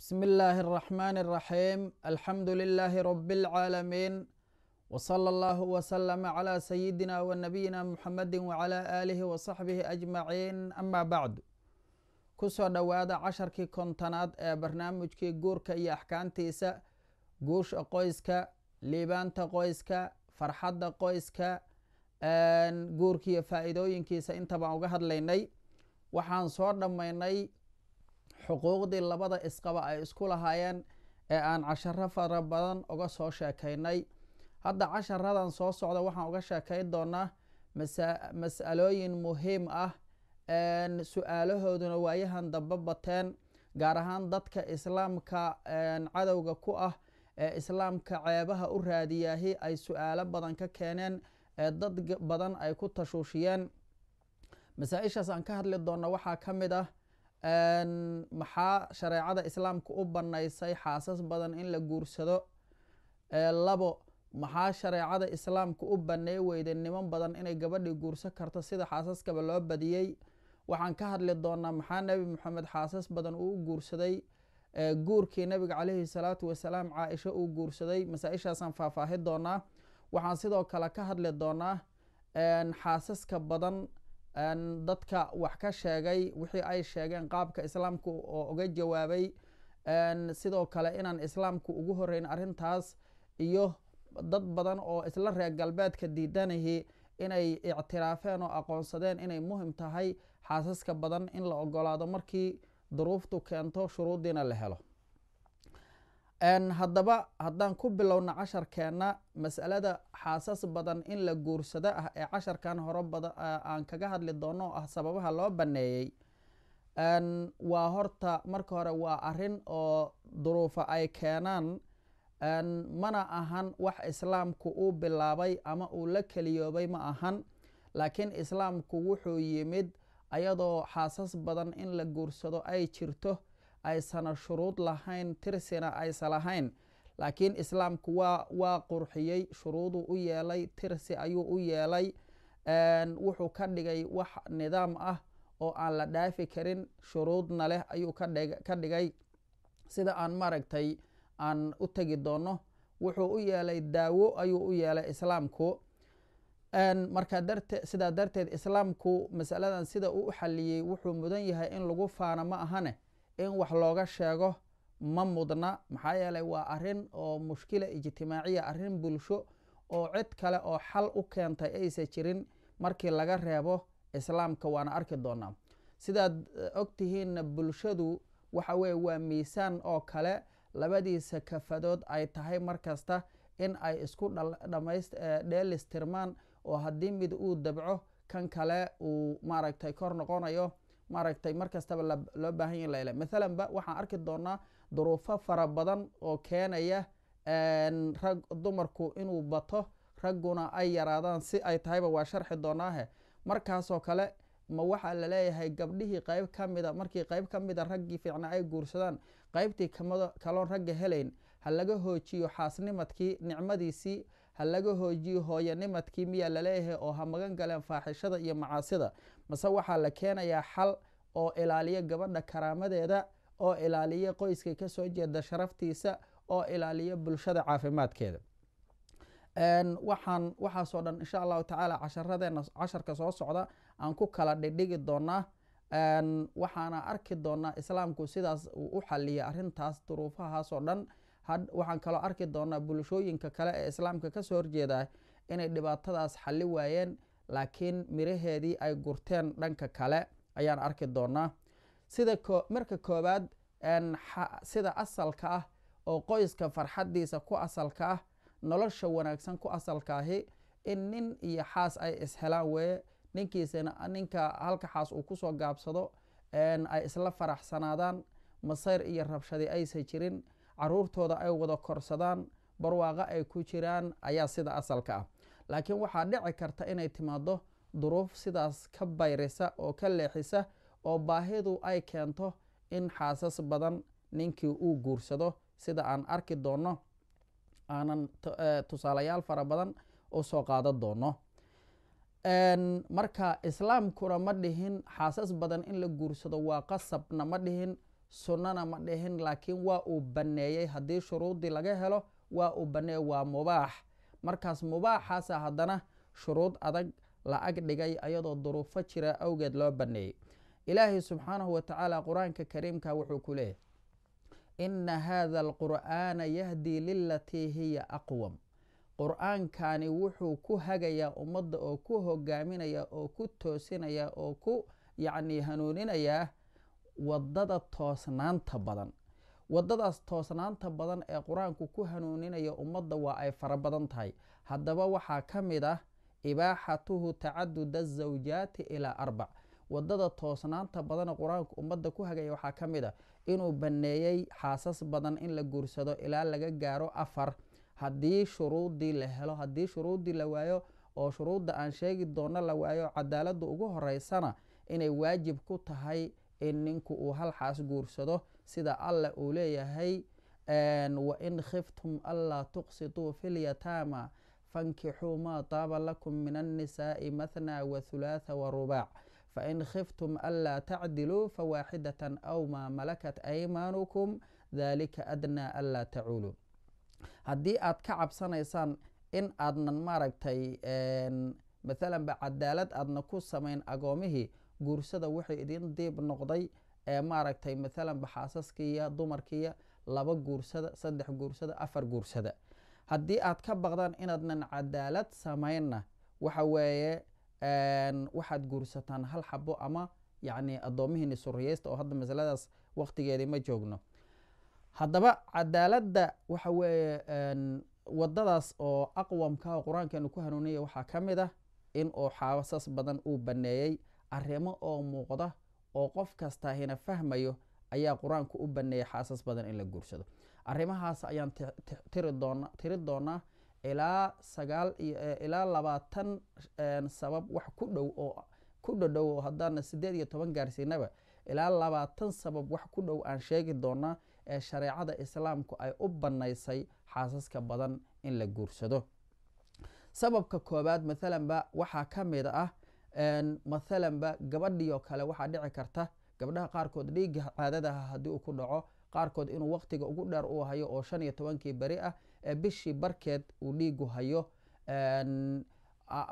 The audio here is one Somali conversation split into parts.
بسم الله الرحمن الرحيم الحمد لله رب العالمين وصلى الله وسلم على سيدنا ونبينا محمد وعلى آله وصحبه أجمعين أما بعد kusoo dhowaada casharkii kontonaad ee barnaamijkii guurka iyo axkaamtiisa guusha qoyska liibaanta qoyska farxadda qoyska guurkiiyo faa-iidooyinkiisa intabaan uga hadlaynay waxaan soo dhammaynay xuquuqdii labada isqaba ay isku lahaayeen ee aan casharo fara badan uga soo sheekaynay. Hadda casharadan soo socda waxaan uga sheekayn doonaa mas'alooyin muhiim ah su'aalahooduna waayahan damba bateen gaar ahaan dadka islaamka cadowga ku ah ee islaamka ceebaha u raadiyaahi ay su'aalo badan ka keeneen ee dad badan ay ku tashuushiyeen masaa-ishaas aan ka hadli doona waxaa ka mid ah maxaa shareecada islaamka u banaysay xaasas badan in la guursado? Labo maxaa shareecada islaamka u baney weyday niman badan inay gabadhii guursan karto sida xaasaskaba loo badiyey? Waxaan ka hadli doonaa maxaa nebi moxamed xaasas badan uu u guursaday? Guurkii nabiga caleyhi salaatu wasalaam caaisho uu guursaday masaa-ishaasaan faahfaahi doonaa. Waxaan sidoo kale ka hadli doonaa xaasaska badan dadka wax ka sheegay wixii ay sheegeen qaabka islaamka oo uga jawaabay. Sidoo kale inaan islaamku ugu horeyn arrintaas iyo dad badan oo isla reer galbeedka diidanahi inay ictiraafeen oo aqoonsadeen inay muhiim tahay xaasaska badan in la ogolaado markii duruuftu keento shuruudiina la helo haddaba haddaan ku bilowna casharkeenna masalada xaasas badan in la guursado ah ee casharkan hore badan aan kaga hadli doono oo ah sababaha loo baneeyey waa horta marka hore waa arrin oo duruufa ay keenaan. Mana ahan wax islaamku uu bilaabay ama uu la keliyoobay ma ahan. Laakiin islaamku wuxuu yimid ayadoo xaasas badan in la guursado ay jirto aysana shuruud lahayn tirsina aysa lahayn. Laakiin islaamku waa waa qurxiyey shuruuduu u yeelay tirsi ayuu u yeelay wuxuu ka dhigay wax nidaam ah oo aan la dhaafi karin shuruudna leh ayuu ka dhigay. Sida aan maaragtay aan u tegi doono wuxuu u yeelay daawo ayuu u yeelay islaamku. Marka darte sidaa darteed islaamku masaladan sida uu u xaliyey wuxuu mudan yahay in lagu faano ma ahane in wax looga sheego ma mudna. Maxaa yeelay waa arrin oo mushkila ijtimaaciya arrin bulsho oo cid kale oo xal u keentay aysa jirin markii laga reebo islaamka waana arki doonaa. Sidaad ogtihiinna bulshadu waxa weye waa miisaan oo kale. Labadiisa kafadood ay tahay markasta in ay isku dheelistirmaan oo haddii mid uu dabco kan kale uu maaragtay kor noqonayo maaragtay markastaba loo baahan ya la mathalan ba waxaan arki doonaa duruufo fara badan oo keenaya rag dumarku inuu bato ragguna ay yaraadaan si ay tahayba waa sharxi doonaahe. Markaasoo kale ma waxaa la leeyahay gabdhihii qeyb ka mida markii qeyb ka mida raggii fiicna ay guursadaan qeybtii kaloon ragga helayn ha laga hoojiyo xaasnimadkii nicmadiisii ha laga hoojiyo hooyanimadkii miyaa la leeyahay oo ha magan galeen faaxishada iyo macaasida mase waxaa la keenayaa xal oo ilaaliya gabadha karaamadeeda oo ilaaliya qoyska ka soo jeeda sharaftiisa oo ilaaliya bulshada caafimaadkeeda. Waxaan waxaasoo dhan insha allahu tacaala casharadeena casharka soo socda aan ku kala dhigdhigi doonaa. Waxaana arki doonaa islaamku sidaas uu u xaliyay arrintaas duruufahaasoo dhan waxaan kaloo arki doonaa bulshooyinka kale ee islaamka ka soo horjeeda inay dhibaatadaas xali waayeen laakiin miraheedii ay gurteen dhanka kale ayaan arki doonaa. Sida marka koobaad sida asalka ah oo qoyska farxadiisa ku asalka ah nolosha wanaagsan ku asalkaahi in nin iyo xaas ay ishelaan weeye ninkiisana ninka halka xaas uu ku soo gaabsado ay isla faraxsanaadaan masayr iyo rabshadi aysa jirin caruurtooda ay wada korsadaan barwaaqo ay ku jiraan ayaa sida asalka ah. Laakiin waxaa dhici karta inay timaado duruuf sidaas ka bayrisa oo ka leexisa oo baahidu ay keento in xaasas badan ninkii uu guursado. Sida aan arki doono aanan tusaalayaal fara badan u soo qaadan doono. Marka islaamkuna ma dhihin xaasas badan in la guursado waa qasabna ma dhihin sunnana ma dhihin laakiin waa uu banneeyey haddii shuruuddii laga helo waa uu banneeyey waa mubaax. Markaas mubaaxaasa haddana shuruud adag la ag dhigay ayadoo duruufo jira awgeed loo banneeyey ilaahay subxaanahu wa tacaala qur'aanka kariimka wuxuu ku leeyahy ina hada alqur'aana yahdii lilatii hiya aqwam. Qur'aankani wuxuu ku hagayaa ummadda oo ku hogaaminaya oo ku toosinaya oo ku yacni hanuuninayaa waddada toosnaanta badan. Waddadaas toosnaanta badan ee qur'aanku ku hanuuninaya ummadda waa ay fara badan tahay. Haddaba waxaa ka mid ah ibaaxatuhu tacadud azawjaati ilaa arbac waddada toosnaanta badane qur'aanku ummadda ku hagaya waxaa ka mid ah inuu banneeyey xaasas badan in la guursado ilaa laga gaaro afar. Haddii shuruuddii la helo haddii shuruuddii la waayo oo shuruudda aan sheegi doono la waayo cadaaladda ugu horeysana inay waajib ku tahay in ninku uu hal xaas guursado sida allah uu leeyahay wain khiftum anlaa tuqsituu fi lyataama fankixuu maa taaba lakum min annisaa'i mathna wathulaatha warubaac fain khiftum anlaa tacdiluu fawaaxidatan aw maa malakat aymaanukum dalika adnaa anlaa tacuuluu haddii aad ka cabsanaysaan in aadnan maaragtay maalan ba cadaalad aadna ku samayn agoomihii guursada wuxuu idin diib noqday ee maaragtay maalan ba xaasaskiiya dumarkiiya laba guursada saddex guursada afar guursada. Haddii aad ka baqdaan inaadnan cadaalad samaynna waxa weeye waxaad guursataan hal xabo ama yacni addoomihiini suriyeysta oo hadda masaladaas waqtigeedii ma joogno. Haddaba cadaaladda waxa weeye waddadaas oo aqwamka qur'aankeenu ku hanuuniyay waxaa ka mid ah in uu xaasas badan uu banneeyey arrimo oo muuqda oo qof kastaahina fahmayo ayaa qur'aanku u banneeyey xaasas badan in la guursado. Arrimahaas ayaan tiri doonaa ilaa sagaal ilaa labaatan sabab wax ku dhow oo ku dhodhow oo haddaana siddeed iyo toban gaarsiinaba ilaa labaatan sabab wax ku dhow aan sheegi doonaa ee shareecada islaamku ay u bannaysay xaasaska badan in la guursado. Sababka koobaad maalanba waxaa ka mid ah maalanba gabadhii oo kale waxaa dhici karta gabdhaha qaarkood dhiigga caadadaha haddii uu ku dhaco qaarkood inuu waqtiga ugu dheer uu hayo oo shan iyo tobankii beri ah ee bishii barkeed uu dhiigu hayo.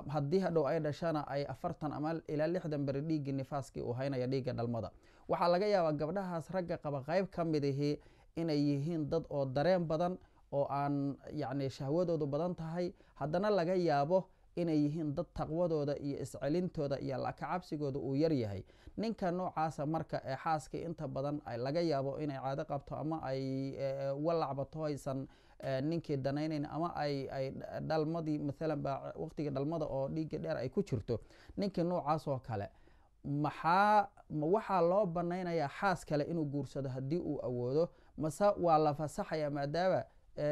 Haddii hadhow ay dhashana ay afartan ama ilaa lixdan beri dhiiggii nifaaskii uu haynaya dhiigga dhalmada. Waxaa laga yaabaa gabdhahaas ragga qaba qayb ka midihii inay yihiin dad oo dareen badan oo aan yacni shahwadoodu badan tahay. Haddana laga yaabo inay yihiin dad taqwadooda iyo iscelintooda iyo lakacabsigooda uu yar yahay. Ninka noocaasa marka ee xaaskii inta badan laga yaabo inay caado qabto ama ay walacbato aysan ninkii danaynayn ama ay dhalmadii maalan ba waqtigii dhalmada oo dhiigga dheer ay ku jirto. Ninkii noocaas oo kale maxaa ma waxaa loo banaynayaa xaas kale inuu guursado haddii uu awoodo? Mase waa la fasaxaya maadaama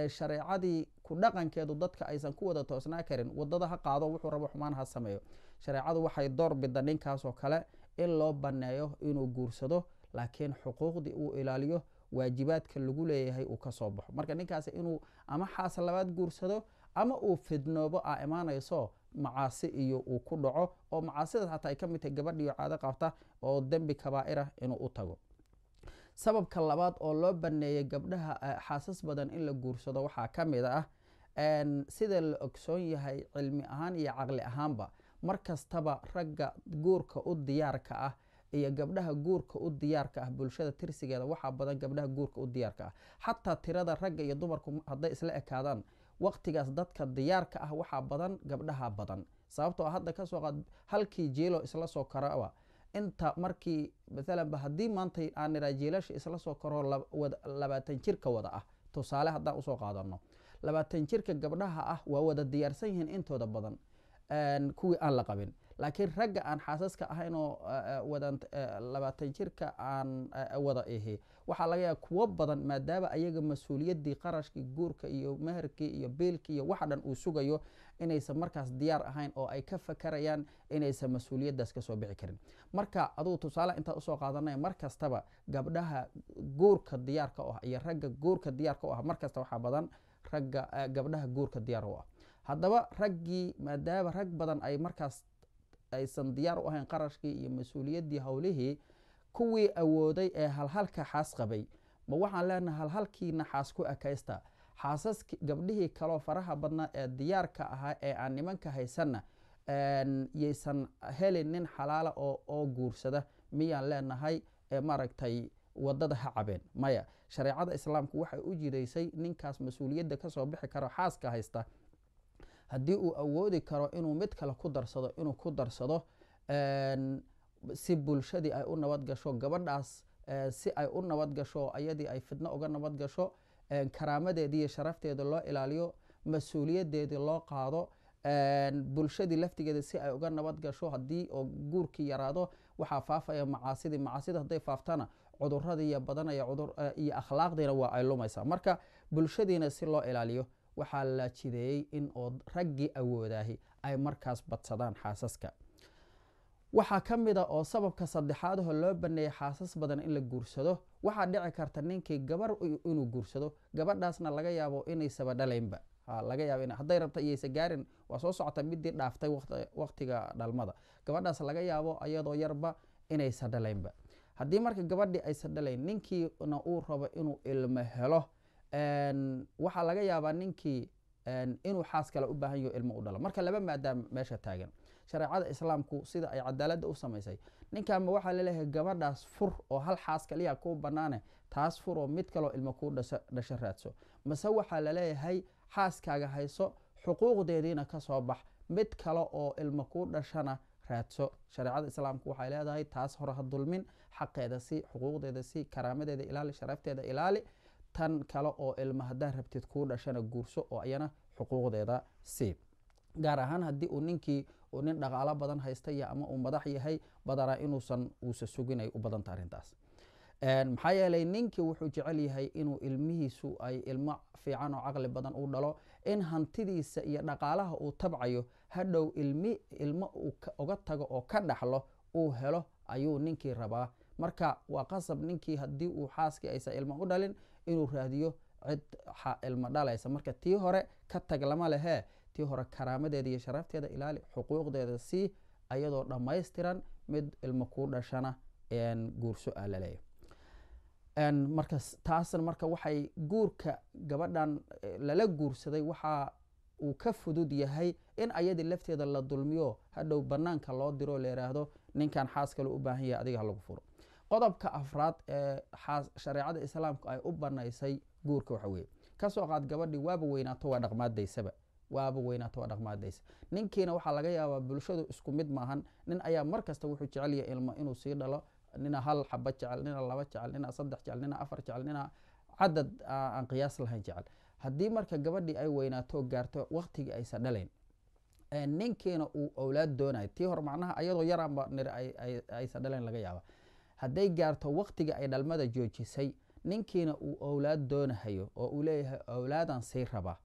shareecadii ku dhaqankeedu dadka aysan ku wada toosnaa karin waddada ha qaado wuxuu rabo xumaan ha sameeyo. Shareecadu waxay door bida ninkaasoo kale in loo banneeyo inuu guursado laakiin xuquuqdii uu ilaaliyo waajibaadka lagu leeyahay uu ka soo baxo. Marka ninkaasi inuu ama xaas labaad guursado ama uu fidnoobo a imaanayso macaasi iyo uu ku dhaco oo macaasidaas xataa ay ka mid tahay gabadhiyo caado qabta oo dembi kabaa'irah inuu u tago sababka labaad oo loo baneeyey gabdhaha xaasas badan in la guursado waxaa ka mid ah sida la ogsoon yahay cilmi ahaan iyo caqli ahaanba. Mar kastaba ragga guurka u diyaarka ah iyo gabdhaha guurka u diyaarka ah bulshada tirsigeeda waxaa badan gabdhaha guurka u diyaarka ah. Xataa tirada ragga iyo dumarku hadday isla ekaadaan waqtigaas dadka diyaarka ah waxaa badan gabdhaha badan. Sababtoo hadda ka soo qaad halkii jiilo isla soo karaba inta markii maalanba haddii maanta aan iraa jiilasha isla soo karoo labaatan jirka wada ah tusaale haddaan u soo qaadano labaatan jirka gabdhaha ah waa wada diyaarsan yihiin intooda badan kuwii aan la qabin laakiin ragga aan xaasaska ahaynoo wadan labaatan jirka aan wada ihi waxaa laga yaaba kuwo badan maadaama ayaga mas'uuliyaddii qarashkii guurka iyo meherkii iyo biilkii iyo waxa dhan uu sugayo inaysan markaas diyaar ahayn oo ay ka fakarayaan inaysan mas'uuliyaddaas ka soo bixi karin. Marka adugu tusaale intaa u soo qaadanaya mar gabdhaha guurka diyaarka u ah iyo ragga guurka diyaarka u ah mar waxaa badan ragga gabdhaha guurka diyaar u ah. Haddaba raggii maadaama rag badan ay markaas aysan diyaar u ahayn qarashkii iyo mas'uuliyaddii howlihii kuwii awooday ee halhalka xaas qabay. Ma waxaan leenahay halhalkiina xaas ku ekaysta. Xaasaski gabdhihii kaloo faraha badnaa ee diyaarka ahaa ee aan nimanka haysanna yaysan helin nin xalaala oo guursada. Miyaan leenahay maaragtay waddada ha cabeen. Maya shareecada islaamku waxay u jidaysay ninkaas mas'uuliyadda ka soo bixi karo xaaska haysta haddii uu awoodi karo inuu mid kale ku darsado inuu ku darsado si bulshadii ay u nabad gasho gabadhaas si ay u nabad gasho ayadii ay fidno uga nabad gasho karaamadeedii iyo sharafteeda loo ilaaliyo mas'uuliyadeedii loo qaado bulshadii laftigeeda si ay uga nabad gasho haddii oo guurkii yaraado waxaa faafaya macaasidii. Macaasida hadday faaftana cuduradiiyo badanaya iyo akhlaaqdiina waa ay lumaysaa. Marka bulshadiina si loo ilaaliyo waxaa la jideeyey in oo raggii awoodaahi ay markaas badsadaan xaasaska. Waxaa ka mid a oo sababka saddexaadho loo baneeyey xaasas badan in la guursado waxaa dhici karta ninkii gabar inuu guursado gabadhaasna laga yaabo inaysaba dhalaynba. Laga yaab hadday rabta iyaysa gaarin waa soo socota midii dhaaftay waqtiga dhalmada. Gabadhaas laga yaabo ayadoo yarba inaysa dhalaynba. Haddii marka gabadhii aysa dhalayn ninkiina uu rabo inuu ilmo helo waxaa laga yaabaa ninkii inuu xaas kale u baahan yaho ilmo u dhalo marka laba maadaama meesha taagan shareecada islaamku sida ay cadaaladda u samaysay ninkaama waxaa la leeyahay gabadhaas fur oo hal xaas kaliya kuu banaane taas fur mid kaloo ilmo kuu dhasho raadso. Mase waxaa la leeyahay xaaskaaga hayso xuquuqdeediina ka soo bax mid kale oo ilmo kuu dhashana raadso. Shareecada islaamku waxay leedahay taas hore ha dulmin xaqeeda si xuquuqdeeda si karaamadeeda ilaali sharafteeda ilaali tan kale oo ilmo haddaa rabtid kuu dhashana guurso oo ayana xuquuqdeeda si gaar ahaan haddii uu ninkii uu nin dhaqaalo badan haysta ama uu madax yahay badanaa inuusan uusa sugin ay u badanta arrintaas. Maxaa yeelay ninkii wuxuu jecel yahay inuu ilmihiisu ay ilmo fiican oo caqli badan u dhalo in hantidiisa iyo dhaqaalaha uu tabcayo hadhow ilmi ilmo uu uga tago oo ka dhaxlo uu helo ayuu ninkii rabaa. Marka waa qasab ninkii haddii uu xaaskii aysa ilmo u dhalin inuu raadiyo cid ilmo dhalaysa. Marka tii hore ka tag lama lehee tii hore karaamadeeda iyo sharafteeda ilaali xuquuqdeeda sii ayadoo dhammaystiran mid ilmo kuu dhashana guurso ah marka taasna marka waxay guurka gabadhan lala guursaday waxa uu ka fudud yahay in ayadii lafteeda la dulmiyo. Hadhow banaanka loo diro la yiraahdo ninkan xaas kale u baahan yahay adiga halagu furo qodobka afraad ee shareecada islaamku ay u banaysay guurka waxa weeye. Kasoo qaad gabadhii waaba weynaato waa dhaqmaadaysaba waaba weynaato waa dhaqmaadaysa ninkiina waxaa laga yaabaa bulshadu isku mid maahan. Nin ayaa mar kasta wuxuu jecel yahay ilmo inuu sii dhalo. Nina hal xaba jecel nina laba jecel nina saddex jecel nina afar jecel nina cadad aan qiyaas lahayn jecel. Haddii marka gabadhii ay weynaato gaarto waktigii aysa dhalayn ninkiina uu owlaad doonayo. Tii hore macnaha ayadoo yaraanba nir aysa dhalayn laga yaaba hadday gaarto waktiga ay dhalmada joojisay ninkiina uu owlaad doonahayo oo uu leeyahay owlaadan sii rabaa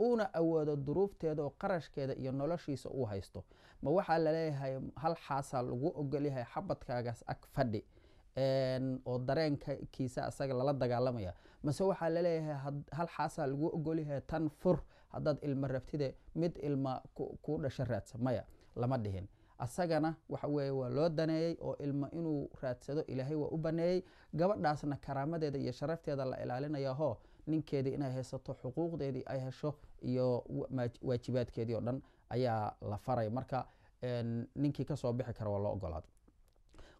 uuna awoodo duruufteeda oo qarashkeeda iyo noloshiisa uu haysto. Ma waxaa la leeyahay hal xaasaa lagu ogolyahay xabadkaagaas ag fadhi oo dareenkiisa asaga lala dagaalamaya. Mase waxaa la leeyahay hal xaasaa lagu ogolyahay tan fur haddaad ilmo rabtide mid ilma kuu dhasho raadsa maya lama dhihin asagana waxa waa loo daneeyey oo ilmo inuu raadsado ilaahay waa u baneeyey. Gabadhaasna karaamadeeda iyo sharafteeda la ilaalinaya ho ninkeedii inay haysato xuquuqdeedii ay hesho iyo waajibaadkeedii oo dhan ayaa la faray. Marka ninkii ka soo bixi kara waa loo ogolaaday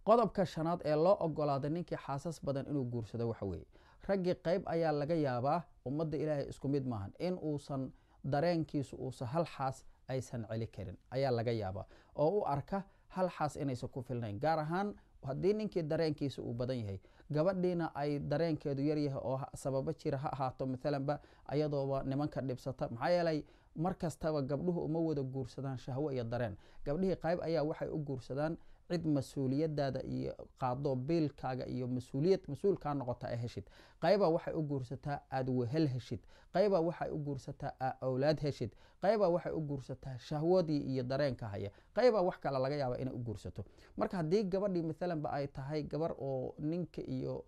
qodobka shanaad ee loo ogolaaday ninkii xaasas badan inuu guursado waxa weeye. Raggii qeyb ayaa laga yaabaa ummadda ilaahay isku mid maahan. In uusan dareenkiisu uusan hal xaas aysan celi karin. Ayaa laga yaabaa oo u arka hal xaas inaysan ku filnayn gaar ahaan haddii ninkii dareenkiisa uu badan yahay. Gabadhiina ay dareenkeedu yaryahay oo sababo jira ha ahaato maalanba ayadooba nimanka dhibsata maxaa yeelay mar kastaba gabdhuhu uma wada guursadaan shahwo iyo dareen. Gabdhihii qayb ayaa waxay u guursadaan cid mas'uuliyadaada iyo qaado biilkaaga iyo mas'uuliyad mas'uulkaa noqota a heshid. Qayba waxay u guursataa aada wehel heshid. Qayba waxay u guursataa aa awlaad heshid. Qayba waxay u guursataa shahwadii iyo dareenka haya. Qayba wax kale laga yaaba inay u guursato. Marka haddii gabadhii maalanba ay tahay gabar oo ninka iyo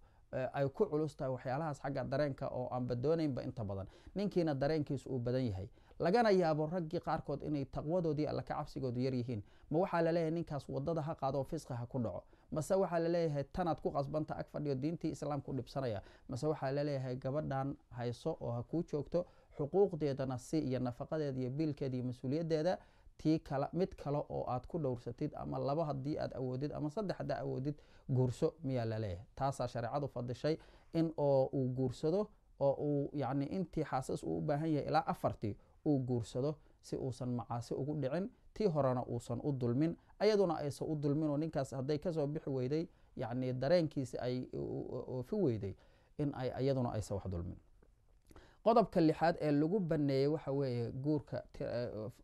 ay ku culus tahay waxyaalahaas xagga dareenka oo aanba doonaynba inta badan ninkiina dareenkiisu uu badan yahay lagana yaabo raggii qaarkood inay taqwadoodii alla ka cabsigoodu yaryihiin ma waxaa la leeyahay ninkaas waddada ha qaado fisqi ha ku dhaco. Mase waxaa la leeyahay tanaad ku qasbanta ag fadhiyo diintii islaamka dhibsanaya. Mase waxaa la leeyahay gabadhan hayso oo ha kuu joogto xuquuqdeedana si iyo nafaqadeeda iyo biilkeeda iyo mas'uuliyaddeeda. Tii kale mid kale oo aad ku dhowrsatid ama laba haddii aad awoodid ama saddex haddaa awoodid guurso miyaa la leeyahay taasaa shareecadu fadishay in oo uu guursado oo uu yacni intii xaasas uu u baahan yahay ilaa afartii uu guursado si uusan macaasi ugu dhicin. Tii horena uusan u dulmin ayaduna aysan u dulmin oo ninkaas hadday ka soo bixi weyday yacni dareenkiisi ay oofi weyday in ay iyaduna aysan wax dulmin. Qodobka lixaad ee lagu baneeyey waxa weeye guurka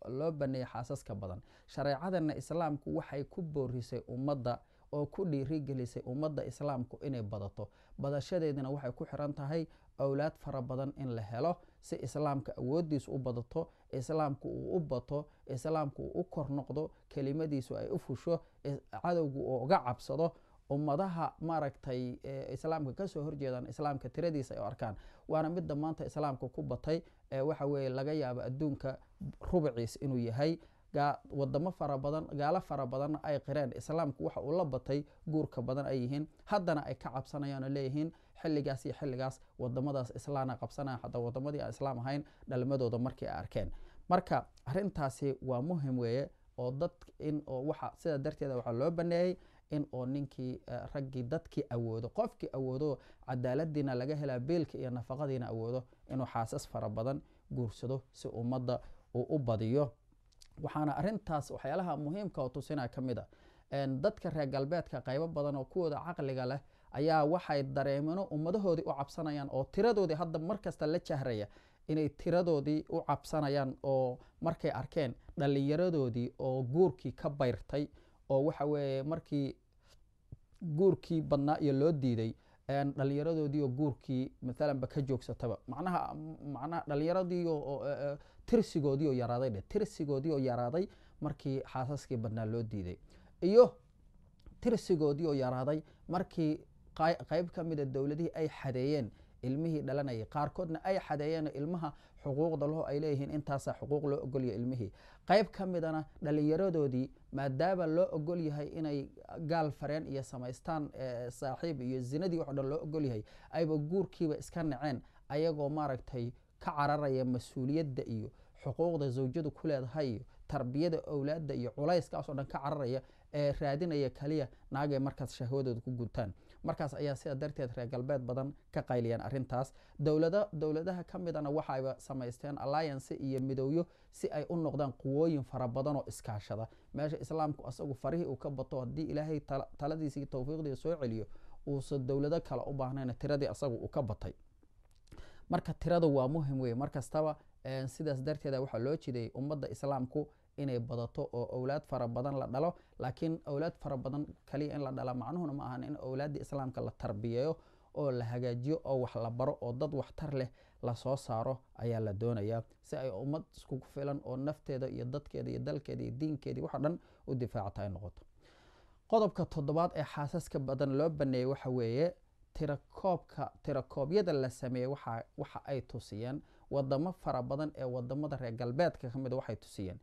loo baneeyey xaasaska badan. Shareecadana islaamku waxay ku boorisay ummadda oo ku dhiirigelisay ummadda islaamku inay badato. Badashadeedina waxay ku xiran tahay owlaad fara badan in la helo si islaamka awoodiisu u badato islaamku uu u bato islaamku uu u kor noqdo kelimadiisu ay u fusho cadowgu uu uga cabsado ummadaha maaragtay islaamka ka soo horjeedaan islaamka tiradiisa ay arkaan. Waana midda maanta islaamka ku batay waxa weye laga yaabo adduunka rubuciis inuu yahay. Wadamo fara badan gaalo fara badanna ay qireen. Islaamku waxa uu la batay guurka badan ay yihiin. Haddana ay ka cabsanayaan oo leeyihiin xilligaas iyo xilligaas wadamadaas islaana qabsanaya xataa wadamadii aan islaam ahayn dhalmadooda markii arkeen. Marka arintaasi waa muhiim weeye oo dad in oo waxa darteeda waxaa loo baneeyey in oo ninkii raggii dadkii awoodo qofkii awoodo cadaaladiina laga helaa beelka iyo nafaqadiina awoodo inuu xaasas fara badan guursado si ummadda uu u badiyo. Waxaana arintaas waxyaalaha muhiimka oo tusina ka mid a dadka reer galbeedka qaybo badan oo kuwooda caqliga leh ayaa waxay dareemino ummadahoodii u cabsanayaan oo tiradoodii hadda markasta la jahraya inay tiradoodii u cabsanayaan oo markay arkeen dhallinyaradoodii oo guurkii ka bayrtay oo waxa weeye markii guurkii badnaa iyo loo diiday dhallinyaradoodii oo guurkii maalanba ka joogsataba. Macnaha macnaha dhallinyaradii oo tirsigoodii oo yaraaday dhe tirsigoodii oo yaraaday markii xaasaskii badnaa loo diiday. Iyo tirsigoodii oo yaraaday markii qayb ka mida dowladihii ay xadeeyeen ilmihii dhalanayay qaarkoodna ay xadeeyeen ilmaha xuquuqda laho ay leeyihiin intaasaa xuquuq loo ogolyahay ilmihii. Qayb ka midana dhallinyaradoodii maadaama loo ogol yahay inay gaal fareen iyo samaystaan saaxiib iyo zinadii waxo dhan loo ogol yahay ayba guurkiiba iska naceen ayagoo maaragtay ka cararaya mas'uuliyadda iyo xuquuqda zawjadu ku leedahay iyo tarbiyada owlaadda iyo culayskaasoo dhan ka cararaya ee raadinaya kaliya naagay markaas shahwadooda ku guntaan markaas ayaa sida darteed reer galbeed badan ka qayliyaan arintaas dowladda dowladaha ka midana waxayba samaysteen alliance iyo midowyo si ay u noqdaan quwooyin fara badan oo iskaashada. Meesha islaamku asagu farihii uu ka bato haddii ilaahay taladiisii towfiiqdii soo celiyo uusan dowlado kale u baahnayna tiradii asagu uu ka batay. Marka tirada waa muhiim weye markastaba sidaas darteeda waxaa loo jiday ummadda islaamku inay badato oo owlaad fara badan la dhalo laakiin owlaad fara badan kaliya in la dhala macnuhuna ma ahan in owlaadda islaamka la tarbiyeeyo oo la hagaajiyo oo wax la baro oo dad waxtar leh la soo saaro ayaa la doonayaa si ay ummad iskugu filan oo nafteeda iyo dadkeeda iyo dalkeeda iyo diinkeedii waxa dhan u difaacata ay noqoto. Qodobka toddobaad ee xaasaska badan loo baneeyey waxa weeye tirakoobka tirakoobyada la sameeyey waxa ay tusiyeen. Wadamo fara badan ee waddamada reer galbeedka ka mida waxay tusiyeen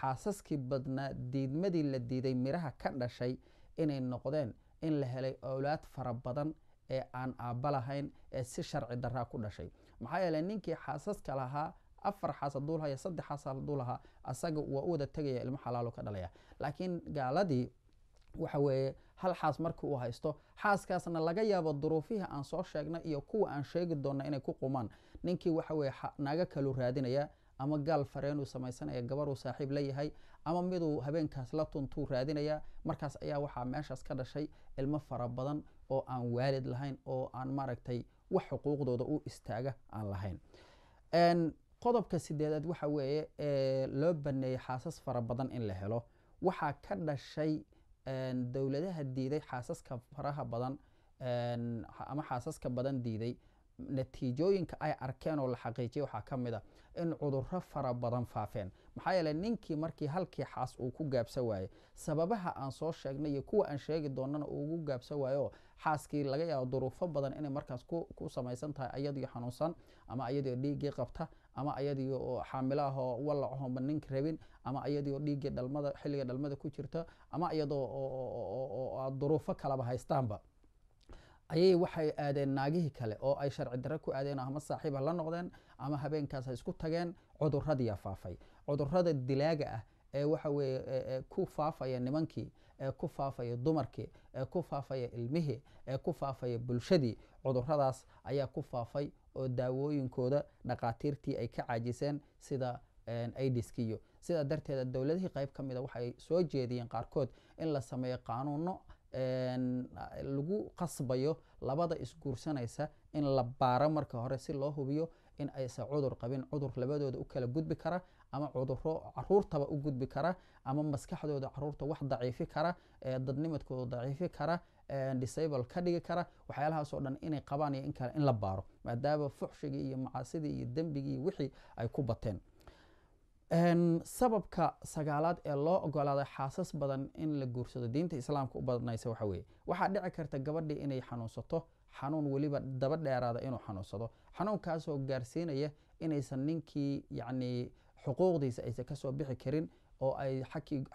xaasaskii badnaa diidmadii la diiday miraha ka dhashay inay noqdeen in la helay owlaad fara badan ee aan aabba lahayn ee si sharci daraa ku dhashay. Maxaa yeeley ninkii xaasaska lahaa afar xaas haduu lahaa iyo saddex xaas haduu lahaa asaga waa u wada tegaya ilmo xalaalo ka dhalaya. Laakiin gaaladii waxa weeye hal xaas markii uu haysto xaaskaasna laga yaabo duruufihii aan soo sheegnay iyo kuwa aan sheegi doona inay ku qumaan. Ninkii waxa weye naga kalu raadinaya ama gaal fareenuu samaysanaya gabaruu saaxiib la yahay ama miduu habeenkaas la tuntuu raadinaya markaas ayaa waxaa meeshaas ka dhashay ilmo fara badan oo aan waalid lahayn oo aan maaragtay wax xuquuqdooda u istaaga aan lahayn. Qodobka sideedaad waxa weeye loo baneeyey xaasas fara badan in la helo. Waxaa ka dhashay dowladaha diiday xaasaska faraha badan ama xaasaska badan diiday natiijooyinka ay arkeen oo la xaqiijiyay waxaa ka mid a in cudurro fara badan faafeen maxaa yeeley ninkii markii halkii xaas uu ku gaabsan waayey sababaha aan soo sheegnay iyo kuwa aan sheegi doonana uu ugu gaabsan waayo oo xaaskii laga yaabo duruufo badan inay markaas ku samaysan tahay ayadiio xanuunsan ama ayadiio dhiiggii qabta ama ayadiio oo xaamilo ninka rabin ama ayadiio dhiiggii dhalmada xilliga dhalmada ku jirta ama iyadoo duruufo kalaba haystaanba ayay waxay aadeen naagihii kale oo ay sharci dare ku aadeen ama saaxiiba la noqdeen ama habeenkaas isku tageen cuduradiia faafay. Cudurada dilaaga ah ee waxa weye ku faafaya nimankii ee ku faafaya dumarkii ee ku faafaya ilmihii ee ku faafaya bulshadii cuduradaas ayaa ku faafay oo daawooyinkooda dhaqaatiirtii ay ka caajiseen sida aidiskiyo sidaa darteeda dowladihii qayb ka mida waxay soo jeediyeen qaarkood in la sameeyo qaanuuno lagu qasbayo labada isguursanaysa in la baaro marka hore si loo hubiyo in aysan cudur qabin. Cudur labadooda u kala gudbi kara ama cuduro caruurtaba u gudbi kara ama maskaxdooda carruurta wax daciifi kara dadnimadkooda daciifi kara disable ka dhigi kara. Waxyaalahaasoo dhan inay qabaan iyo in kale in la baaro maadaama fuxshigii iyo macaasidii iyo dembigii wixii ay ku bateen sababka sagaalaad ee loo ogolaaday xaasas badan in la guursado diinta islaamka u badnaysa waxa weeye. Waxaa dhici karta gabadhii inay xanuunsato xanuun weliba daba dheeraada inuu xanuunsado. Xanuunkaasoo gaarsiinaya inaysan ninkii yacni xuquuqdiisa aysan ka soo bixi karin oo ay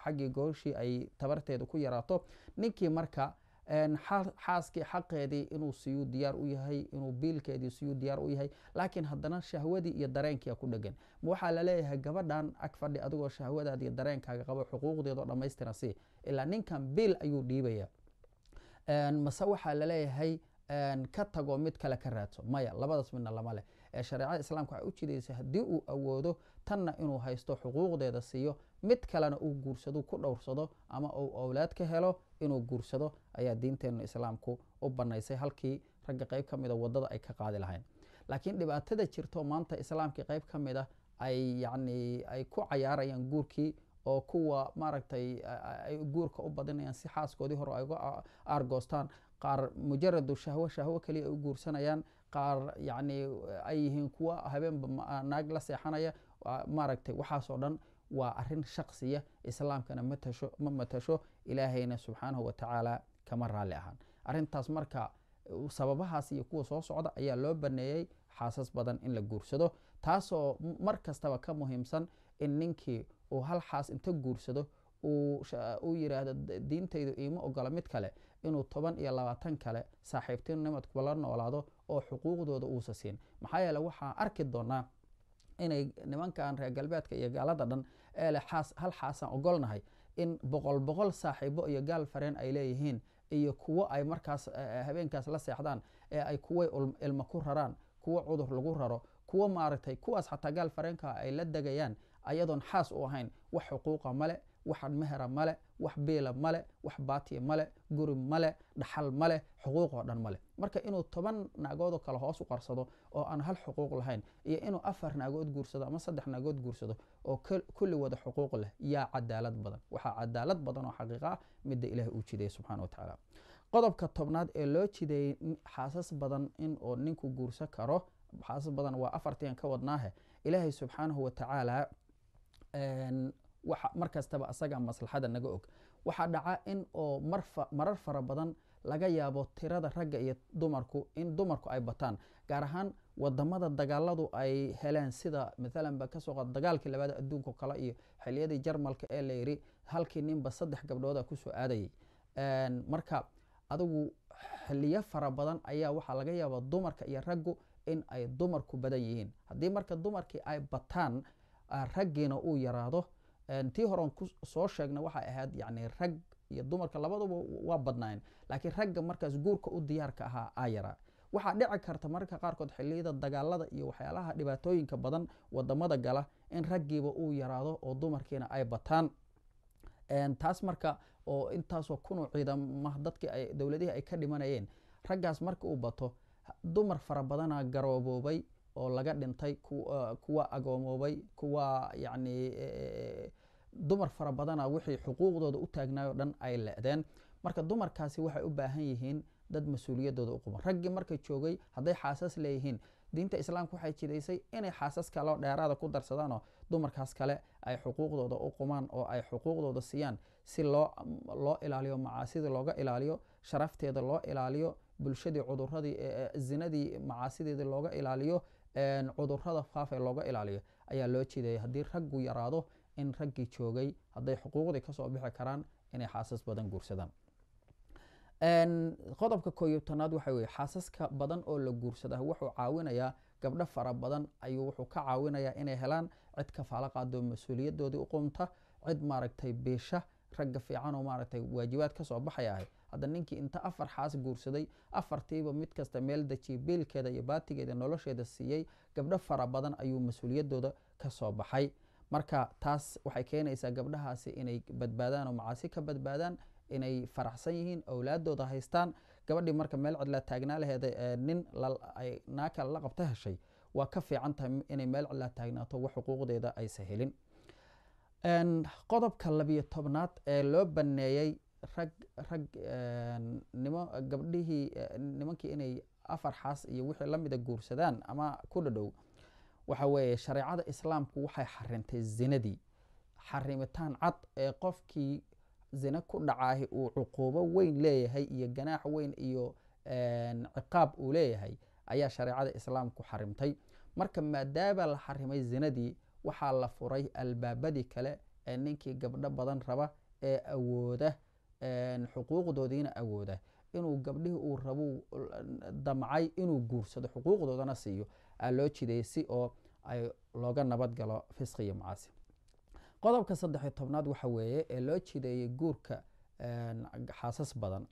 xaggii gooshii ay tabarteeda ku yaraato. Ninkii marka xaaskii xaqeedii inuu siyuu diyaar u yahay inuu biilkeedii siyuu diyaar u yahay laakiin haddana shahwadii iyo dareenkia ku dhegan. Ma waxaa la leeyahay gabadhan ag fadhi adigoo shahwadaada iyo dareenkaaga qabo xuquuqdeedao dhammaystiran si ilaa ninkan biil ayuu dhiibaya mase waxaa la leeyahay ka tago mid kale ka raadso. Maya labadaas midna lama leh. Ee shareecada islaamka waxay u jidaysa haddii uu awoodo tanna inuu haysto xuquuqdeeda siiyo mid kalena uu guursado ku dhowrsado ama uu owlaad ka helo inuu guursado ayaa diinteenu islaamku u banaysay halkii ragga qayb ka mida waddada ay ka qaadi lahayn laakiin dhibaatada jirto maanta islaamkii qayb ka mid a ay yacni ay ku cayaarayaan guurkii oo kuwa maaragtay ay guurka u badinayaan si xaaskoodii hore ay uga aargoostaan qaar mujaradu shahwo shahwo keliya ay u guursanayaan qaar yacni ay yihiin kuwa habeenba naag la seexanaya maaragtay waxaasoo dhan waa arrin shaksiya islaamkana ma matasho ilaahayna subxaanahu watacaala kama raalli ahaan. Arrintaas marka sababahaas iyo kuwa soo socda ayaa loo baneeyey xaasas badan in la guursado taasoo mar kastaba ka muhiimsan in ninkii uu hal xaas inta guursado uu yiraahdo diintaydu iima ogola mid kale inuu toban iyo labaatan kale saaxiibtinimadkuba la noolaado oo xuquuqdooda uusa siin. Maxaa yeele waxaan arki doonaa inay nimankan reer galbeedka iyo gaalada dhan ee leh xaas hal xaasaan ogolnahay in boqol boqol saaxiibo iyo gaal fareen ay leeyihiin iyo kuwo ay markaas habeenkaas la seexdaan ee ay kuway ilmo ku raraan kuwo cudur lagu raro kuwo maaragtay kuwaas xataa gaal fareenka ay la degayaan ayadoon xaas u ahayn wax xuquuqa male waxan mehera male wax biila male wax baatiya male guri male dhaxal male xuquuq oo dhan male. Marka inuu toban naagoodoo kale hoos u qarsado oo aan hal xuquuq lahayn iyo inuu afar naagood guursado ama saddex naagood guursado oo kulli wada xuquuq leh yaa cadaalad badan. Waxaa cadaalad badan oo xaqiiqa ah midda ilaah uu jideeyey subxana wa tacaala. Qodobka tobnaad ee loo jideeyey xaasas badan in oo ninku guursan karo xaasas badan waa afartian ka wadnaahe. Ilaahay subxaanahu wa tacaala mar kastaba asaga maslaxada naga og. Waxaa dhaca in oo marar fara badan laga yaabo tirada ragga iyo dumarku in dumarku ay bataan gaar ahaan waddamada dagaaladu ay heleen sida maalan ba ka soo qaad dagaalkii labaada adduunka kale iyo xiliyadii jarmalka ee la yiri halkii ninba saddex gabdhooda ku soo aadayay marka adigu xiliyo fara badan ayaa waxaa laga yaaba dumarka iyo raggu in ay dumarku badan yihiin. Haddii marka dumarkii ay bataan raggiina uu yaraado tii horeon soo sheegna waxay ahayd yani rag iyo dumarka labaduba waa badnaayeen laakiin ragga markaas guurka u diyaarka ahaa aa yaraa waxaa dhici karta mararka qaarkood xiliyada dagaalada iyo waxyaalaha dhibaatooyinka badan waddamada gala in raggiiba uu yaraado oo dumarkiina ay bataan. Taas marka oo intaasoo kunuu ciidama dadkii ay dowladihii ay ka dhimanayeen. Raggaas marka uu bato dumar fara badana garooboobay oo laga dhintay kuwa agoomoobay kuwa yacni dumar fara badana wixii xuquuqdooda u taagnaayoo dhan ay le-deen marka dumarkaasi waxay u baahan yihiin dad mas'uuliyadooda u quban. Raggii marka joogay hadday xaasas leeyihiin diinta islaamka waxay jidaysay inay xaasas kaleo dheeraada ku darsadaan oo dumarkaas kale ay xuquuqdooda u qumaan oo ay xuquuqdooda siiyaan si loo loo ilaaliyo macaasida looga ilaaliyo sharafteeda loo ilaaliyo bulshadii cuduradii zinadii macaasideedii looga ilaaliyo cudurrada faafa looga ilaaliyo. Ayaa loo jeedaya haddii raggu yaraado in raggii joogay hadday xuquuqdii ka soo bixi karaan inay xaasas badan guursadaan. Qodobka kooyo tanaad waxa weye xaasaska badan oo la guursadaa wuxuu caawinayaa gabdho fara badan ayuu wuxuu ka caawinayaa inay helaan cid kafaalo qaado mas'uuliyadoodii u qumta cid maaragtay biisha ragga fiican maaragtay waajibaad ka soo baxaya ahay. Hadda ninkii inta afar xaas guursaday afartiiba mid kasta meel dejiyay biilkeeda iyo baatigeeda nolosheeda siiyey gabdho fara badan ayuu mas'uuliyadooda ka soo baxay marka taas waxay keenaysaa gabdhahaasi inay badbaadaan oo macaasi ka badbaadaan inay faraxsan yihiin owlaadooda haystaan. Gabadhii marka meel cidlaa taagnaa laheeda nin naaka la qabta heshay waa ka fiican tahay inay meel cidlaa taagnaato wax xuquuqdeeda aysa helin. Qodobka labiyo tobnaad ee loo baneeyey rag rag nimo gabdhihii nimankii inay afar xaas iyo wixii lamida guursadaan ama ku dhadhow waxa weeye shareecada islaamku waxay xarintay zinadii. Xarimitaan cad ee qofkii zina ku dhacaahi uu cuquubo weyn leeyahay iyo ganaax weyn iyo ciqaab uu leeyahay ayaa shareecada islaamku xarimtay. Marka maadaama la xarimay zinadii waxaa la furay albaabadii kale ee ninkii gabdho badan raba ee awooda xuquuqdoodiina awooda. Inuu gabdhihii uu rabu damcay inuu guursado xuquuqdoodana siiyo loo jideeyay si oo ay looga nabad fisqi iyo macaasi. Qodobka saddexiyo tobnaad waxa weeye ee loo jideeyey guurka xaasas badan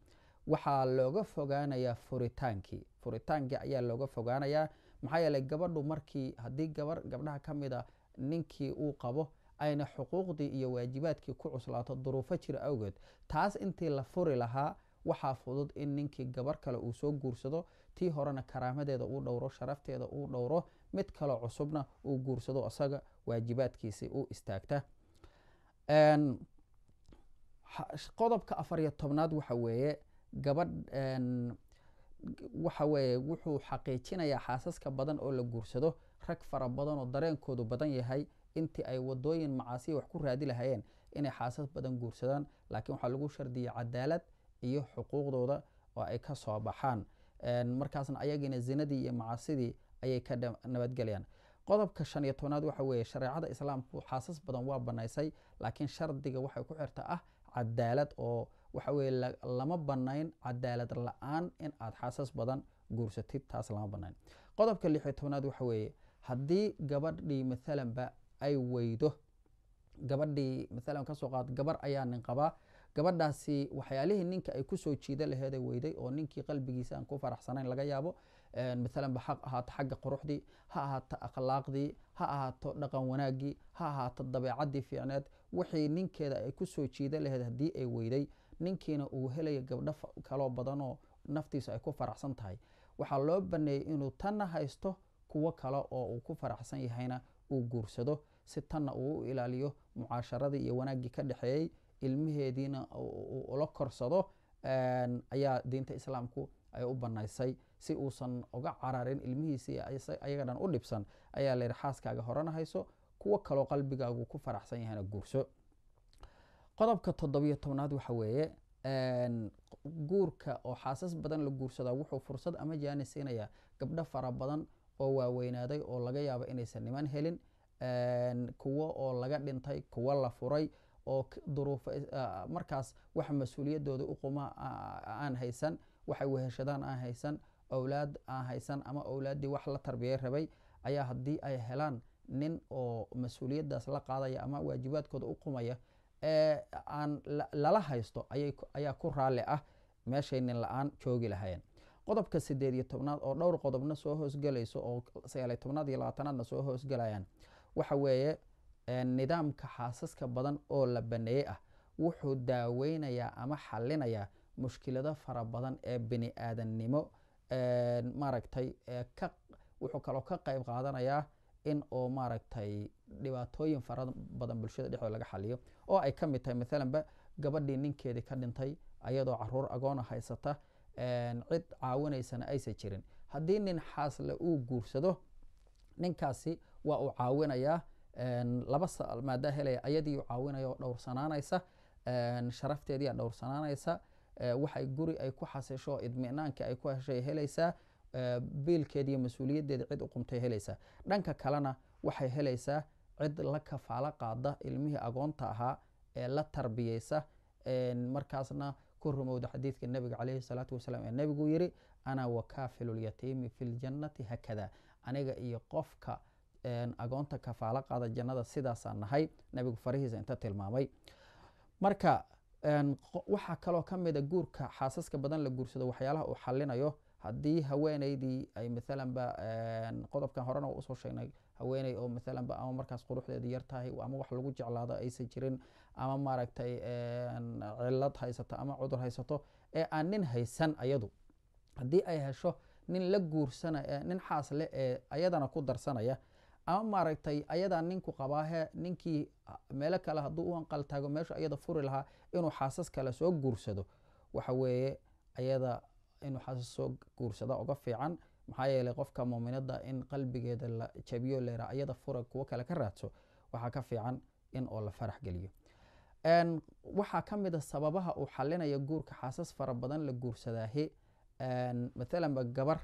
waxaa looga fogaanayaa furitaankii furitaankii ayaa looga fogaanayaa maxaa yeeley gabadhu markii haddii gabar gabdhaha ka mid a ninkii uu qabo ayna xuquuqdii iyo waajibaadkii ku cuslaato duruufo jira awgeed. Taas intii la furi lahaa waxaa fudud in ninkii gabar kale uu soo guursado tii horena karaamadeeda uu dhowro sharafteeda uu dhowro mid kaloo cusubna uu guursado isaga waajibaadkiisii u istaagta. Qodobka afariyo tobnaad waxa weeye gabadh waxa weeye wuxuu xaqiijinayaa xaasaska badan oo la guursado rag fara badan oo dareenkoodu badan yahay intii ay wadooyin macaasiya wax ku raadi lahayeen inay xaasas badan guursadaan. Laakiin waxaa lagu shardiyay cadaalad iyo xuquuqdooda oo ay ka soo baxaan markaasna ayagiina zinadii iyo macaasidii ayay ka nabadgelayaan. Qodobka shan iyo tobnaad waxa weeye shareecada islaamku xaasas badan waa banaysay laakiin shardiga waxay ku xirta ah cadaalad oo waxa weye lama banayn cadaalad la'aan in aad xaasas badan guursatid taas lama banayn qodobka lix iyo tobnaad waxa weeye haddii gabadhii maalanba ay weydo gabadhii maalan ka soo qaad gabar ayaa nin qabaa gabadhaasi waxyaalihii ninka ay ku soo jiida laheeda weyday oo ninkii qalbigiisa aan ku faraxsanayn laga yaabo maalan ba ha ahaato xagga quruxdii ha ahaato akhlaaqdii ha ahaato dhaqan wanaagii ha ahaato dabeecadii fiicneed wixii ninkeeda ay ku soo jiida laheed haddii ay weyday ninkiina uu helaya gabdho kaloo badanoo naftiisu ay ku faraxsan tahay. Waxaa loo baneeyey inuu tanna haysto kuwo kale oo uu ku faraxsan yahayna uu guursado si tanna uu u ilaaliyo mucaasharadii iyo wanaaggii ka dhexeeyey ilmaheediina ula korsado ayaa diinta islaamku ay u banaysay si uusan uga cararin ilmihiisi ayaga dhan u dhibsan. Ayaa layidhi xaaskaaga horena hayso kuwo kaloo qalbigaagu ku faraxsan yahayna guurso. Qodobka toddobiyo tobnaad waxa weeye guurka oo xaasas badan la guursadaa wuxuu fursad ama jaani siinayaa gabdho fara badan oo waaweynaaday oo laga yaabo inaysan niman helin. Kuwo oo laga dhintay kuwo la furay oo duruufo markaas wax mas'uuliyadooda uquma aan haysan waxay weheshadaan aan haysan owlaad aan haysan ama owlaaddii wax la tarbiyay rabay ayaa haddii ay helaan nin oo mas'uuliyaddaas la qaadaya ama waajibaadkooda u qumaya ee aan lala haysto ayaa ku raalli ah meeshay nin la'aan joogi lahayeen qodobka sideed iyo tobnaad oo dhowr qodobna soo hoosgelayso oo sagaaliyo tobnaad iyo labaatanaadna soo hoosgelayaan waxa weeye nidaamka xaasaska badan oo la baneeyey ah wuxuu daaweynayaa ama xalinayaa mushkilado fara badan ee bini aadannimo maaragtay ka wuxuu kaloo ka qayb qaadanayaa in oo maaragtay dhibaatooyin fara badan bulshada dhexdooda laga xaliyo oo ay ka mid tahay maalanba gabadhii ninkeedii ka dhintay ayadoo carruur agoona haysata cid caawinaysana aysan jirin. Haddii nin xaasle uu guursado ninkaasi waa uu caawinayaa laba maadaa helaya ayadiiu caawinaya oo dhowrsanaanaysa sharafteediia dhowrsanaanaysa waxay guri ay ku xasisho idminaanka ay ku heshay helaysaa biilkeediiyo mas'uuliyaddeeda cid uqumtay helaysaa dhanka kalena waxay helaysaa cid la kafaalo qaada ilmihii agoonta ahaa ee la tarbiyeysa. Markaasna ku rumowda xadiidka nebiga caleyhi salaatu wasalaam ee nebigu yiri ana wakaafilu lyatiimi fi ljannati hakada. Aniga iyo qofka agoonta kafaalo qaada jannada sidaasaan nahay nebigu farihiisa inta tilmaamay. Marka waxaa kaloo ka mida guurka xaasaska badan la guursado waxyaalaha uu xalinayo haddii haweeneydii ay maalanba qodobkan horena u soo sheegnay haweeney oo maalanba ama markaas quruxdeeda yar tahay ama wax lagu jeclaado aysan jirin ama maaragtay cilad haysato ama cudur haysato ee aan nin haysan ayadu. Haddii ay hesho nin la guursana nin xaasle ee ayadana ku darsanaya ama maaragtay ayadaa ninku qabaahe ninkii meelo kale hadduu u anqal taago meeshu ayada furi lahaa inuu xaasas kale soo guursado. Waxa weeye ayada inuu xaasas soo guursada uga fiican maxaa yeelay qofka muuminada in qalbigeeda la jabiyo leera ayada fura kuwo kale ka raadso waxaa ka fiican in oo la farax geliyo. Waxaa ka mid a sababaha uu xalinaya guurka xaasas fara badan la guursadaahe maalanba gabar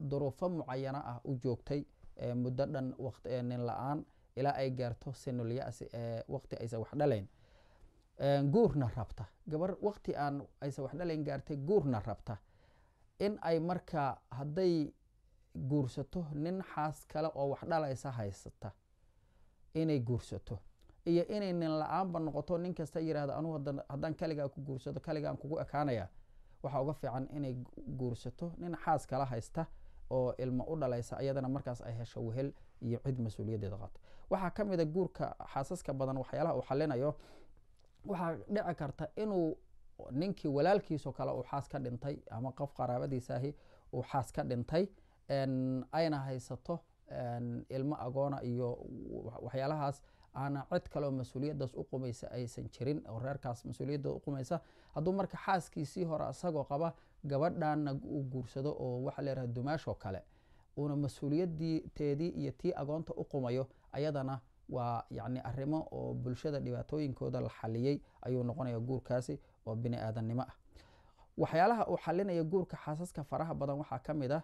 duruufo mucayana ah u joogtay muddo dhan nin la'aan ilaa ay gaarto sinulyasi waqti aysan wax dhalayn. Guurna rabta. Gabar waqti aan aysan wax dhalayn gaartay guurna rabta. In ay marka hadday guursato nin xaas kale oo wax dhalaysa haysata. Inay guursato. Iyo inay nin la'aanba noqoto nin kasta yiraahdo anugu haddaan kaligaa ku guursado kaligaan kugu ekaanaya waxaa uga fiican inay guursato nin xaas kala haysta oo ilmo u dhalaysa ayadana markaas ay hesho wehel iyo cid mas'uuliyaddeeda qaata. Waxaa ka mid a guurka xaasaska badan waxyaalaha uu xalinayo waxaa dhici karta inuu ninkii walaalkiisoo kale uu xaas ka dhintay ama qof qaraabadiisaahi uu xaas ka dhintay ayna haysato ilmo agoona iyo waxyaalahaas aana cid kaleoo mas'uuliyaddaas u qumaysa aysan jirin oo reerkaas mas'uuliyadda u qumaysa hadduu marka xaaskiisii hore isagoo qaba gabadhaana uu guursado oo waxaa leeraha dumaashoo kale uuna mas'uuliyadteedii iyo tii agoonta u qumayo ayadana waa yacni arrimo oo bulshada dhibaatooyinkooda la xaliyey ayuu noqonaya guurkaasi oo bini aadannimo ah. Waxyaalaha uu xalinaya guurka xaasaska faraha badan waxaa ka mid ah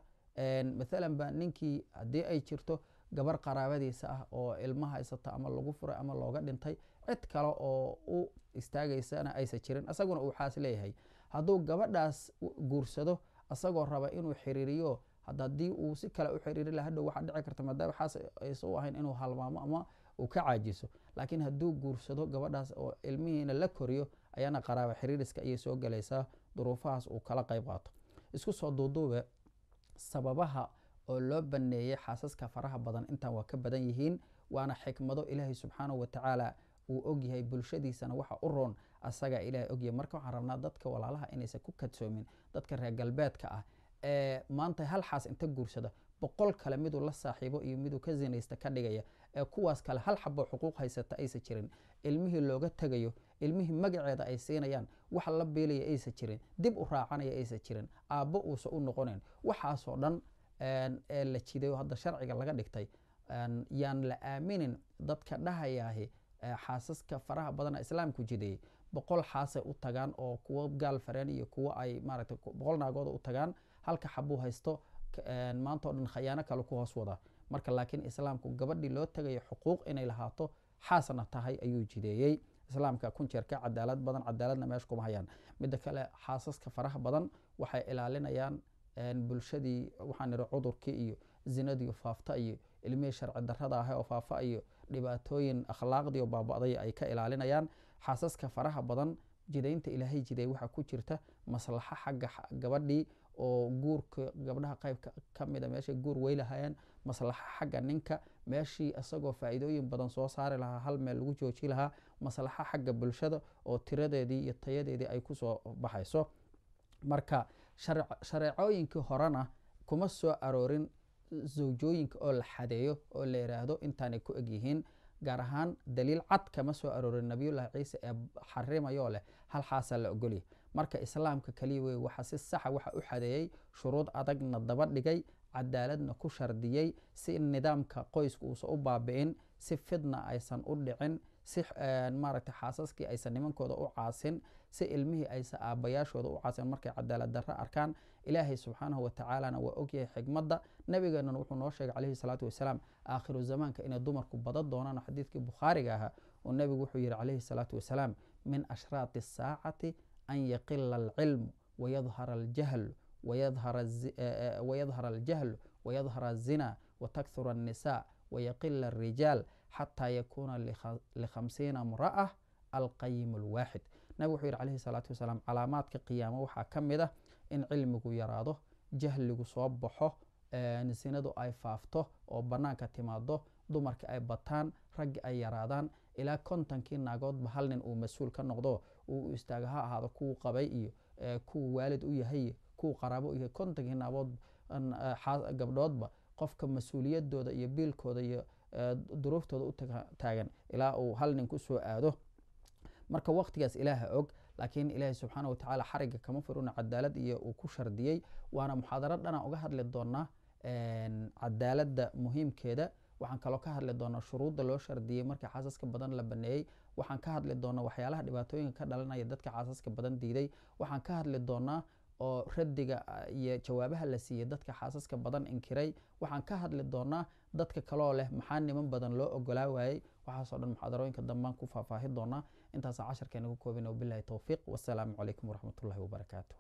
maalan ba ninkii haddii ay jirto gabar qaraabadiisa ah oo ilmo haysata ama lagu furay ama looga dhintay cid kale oo u istaagaysana aysan jirin isaguna uu xaas leeyahay. Hadduu gabadhaas guursado isagoo raba inuu xiriiriyo haddii uu si kale u xiriiri laha hadhow waxaa dhici karta maadaama xaas aysan u ahayn inuu halmaamo ama uu ka caajiso. Laakiin hadduu guursado gabadhaas oo ilmihiina la koriyo ayaana qaraaba xiriiriska ayay soo galaysaa duruufahaas uu kala qayb qaato. Isku soo duuduube sababaha oo loo baneeyey xaasaska faraha badan. Intaan waa ka badan yihiin waana xikmado ilaahay subxaanahu watacaala uu ogyahay bulshadiisana waxa u roon asagaa ilaahay ogyahay marka waxaan rabnaa dadka walaalaha inaysan ku kadsoomin dadka reer galbeedka ah ee maanta hal xaas inta guursada boqol kale miduu la saaxiibo iyo miduu ka zinaysta ka dhigaya ee kuwaas kale hal xabo xuquuq haysata aysan jirin ilmihii looga tegayo ilmihii magaceeda ay siinayaan wax la beelaya aysan jirin dib u raacanaya aysan jirin aabbo uusan u noqonayn. Waxaasoo dhan ee la jidayo hadda sharciga laga dhigtay. Yaan la aaminin dadka dhahayaahi xaasaska faraha badana islaamku jideeyey boqol xaasay u tagaan oo kuwo gaal fareen iyo kuwo ay maaragtay boqol naagooda u tagaan halka xabuu haysto maanta o dhan khayaano kale ku hoos wadaa marka laakiin islaamku gabadhii loo tagayo xuquuq inay lahaato xaasna tahay ayuu jideeyey islaamka kun jeer ka cadaalad badan cadaaladna meesha kuma hayaan. Midda kale xaasaska faraha badan waxay ilaalinayaan bulshadii waxaan ihi cudurkii iyo zinadii faafta iyo ilmihii sharci darrada ah oo faafa iyo dhibaatooyin akhlaaqdii oo baaba'day ay ka ilaalinayaan. Xaasaska faraha badan jidaynta ilaahay jiday waxaa ku jirta maslaxo xagga gabadhii oo guurka gabdhaha qayb ka mida meeshay guur weylahayeen maslaxo xagga ninka meeshii isagoo faa'iidooyin badan soo saari lahaa hal meel lagu jooji lahaa. Maslaxo xagga bulshada oo tiradeedii iyo tayadeedii ay ku soo baxayso. Marka shareecooyinkii horena kuma soo aroorin zawjooyinka oo la xadeeyo oo la yidhaahdo intaanay ku egyihiin gaar ahaan daliil cad kama soo aroorin nabiyullahi ciise ee xarimayoo leh hal xaasaa la ogolyahy marka islaamka kaliya wey waxa si saxa waxa u xadeeyey shuruud adagna daba dhigay cadaaladna ku shardiyey si nidaamka qoyska uusan u baabi'in si fidna aysan u dhicin si maaragtay xaasaskii aysan nimankooda u caasin si ilmihii aysan aabbayaashooda u caasin markay cadaalad darro arkaan ilaahay subxaanahu watacaalana waa ogyahay xigmadda. Nabigeenana wuxuu noo sheegay calayhi salaatu wasalaam aakhiru zamaanka inay dumarku badan doonaan xadiidkii bukhaariga ahaa oo nebigu wuxuu yihi calayhi salaatu wasalaam min ashraati asaacati an yaqila alcilmu wayadhara aljahlu wayadhara aljahlu wayadhara azina watakthura annisa wayaqila alrijaal xataa yakuuna likhamsiina mra'a alqayim alwaaxid. Nabig wuxuu yihi calayhi salaatu wasalaam calaamaadka qiyaamo waxaa ka mid ah in cilmigu yaraado jahligu soo baxo sinadu ay faafto oo bannaanka timaado dumarka ay bataan raggi ay yaraadaan ilaa kontonkii naagoodba hal nin uu mas'uul ka noqdo uu istaaga ha ahaado kuwu qabay iyo kuwu waalid u yahay iyo kuwu qaraabo yahay kontonkii naagood gabdhoodba qofka mas'uuliyadooda iyo biilkooda iyo duruuftooda u taagan ilaa uu hal nin ku soo aado. Marka waqtigaas ilaaha og laakiin ilaahay subxaana watacaala xariga kama firuna cadaalad iyo uu ku shardiyey. Waana muxaadaro dhana uga hadli doonaa cadaaladda muhiimkeeda. Waxaan kaloo ka hadli doonaa shuruudda loo shardiyey markii xaasaska badan la baneeyey. Waxaan ka hadli doonaa waxyaalaha dhibaatooyinka ka dhalanaya dadka xaasaska badan diiday. Waxaan ka hadli doonaa oo radiga iyo jawaabaha la siiyey dadka xaasaska badan inkiray. Waxaan ka hadli doonaa dadka kaloo leh maxaa niman badan loo ogolaa waayey? Waxaasoo dhan muxaadarooyinka dambaan ku faahfaahi doonaa. Intaasa casharkeena ku koobina wabilahi towfiiq wasalaamu calaykum waraxmatullahi wabarakaatuh